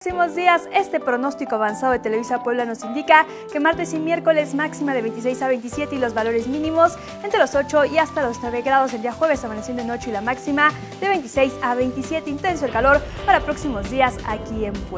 próximos días, este pronóstico avanzado de Televisa Puebla nos indica que martes y miércoles máxima de 26 a 27 y los valores mínimos entre los 8 y hasta los 9 grados. El día jueves amaneciendo en 8 y la máxima de 26 a 27. Intenso el calor para próximos días aquí en Puebla.